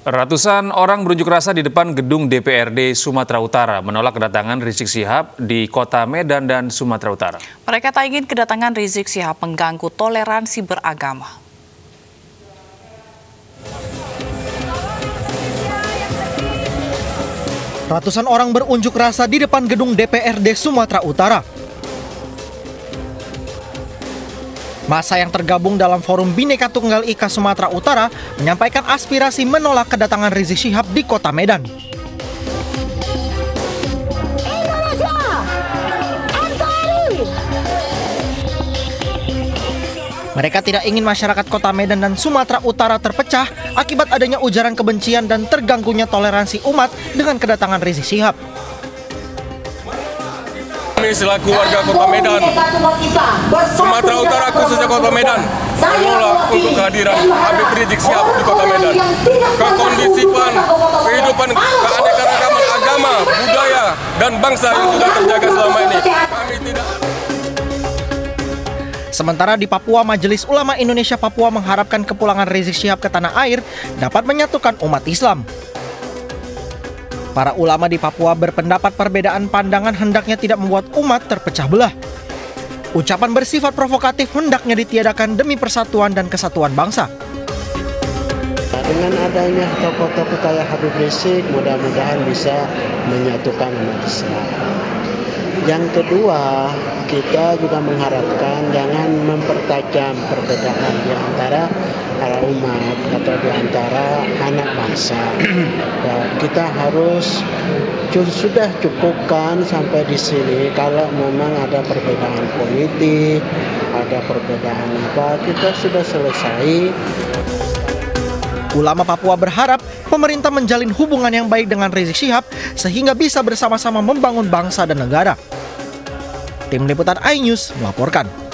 Ratusan orang berunjuk rasa di depan gedung DPRD Sumatera Utara menolak kedatangan Rizik Sihab di kota Medan dan Sumatera Utara. Mereka tak ingin kedatangan Rizik Sihab mengganggu toleransi beragama. Ratusan orang berunjuk rasa di depan gedung DPRD Sumatera Utara. Masa yang tergabung dalam Forum Bhinneka Tunggal Ika Sumatera Utara menyampaikan aspirasi menolak kedatangan Rizik Syihab di kota Medan. Mereka tidak ingin masyarakat kota Medan dan Sumatera Utara terpecah akibat adanya ujaran kebencian dan terganggunya toleransi umat dengan kedatangan Rizik Syihab. Kami selaku warga Kota Medan, Sumatera Utara khususnya Kota Medan, menolak untuk kehadiran Habib Rizik Sihab di Kota Medan. Kekondisipan kehidupan keanekaragaman agama, budaya, dan bangsa yang sudah terjaga selama ini. Kami tidak Sementara di Papua, Majelis Ulama Indonesia Papua mengharapkan kepulangan Rizik Syihab ke tanah air dapat menyatukan umat Islam. Para ulama di Papua berpendapat perbedaan pandangan hendaknya tidak membuat umat terpecah belah. Ucapan bersifat provokatif hendaknya ditiadakan demi persatuan dan kesatuan bangsa. Dengan adanya tokoh-tokoh kayak Habib Rizik, mudah-mudahan bisa menyatukan umat Islam. Yang kedua, kita juga mengharapkan jangan mempertajam perbedaan di antara para umat atau di antara anak bangsa. Ya, kita harus sudah cukupkan sampai di sini kalau memang ada perbedaan politik, ada perbedaan apa, kita sudah selesai. Ulama Papua berharap pemerintah menjalin hubungan yang baik dengan Rizik Syihab sehingga bisa bersama-sama membangun bangsa dan negara. Tim Liputan iNews melaporkan.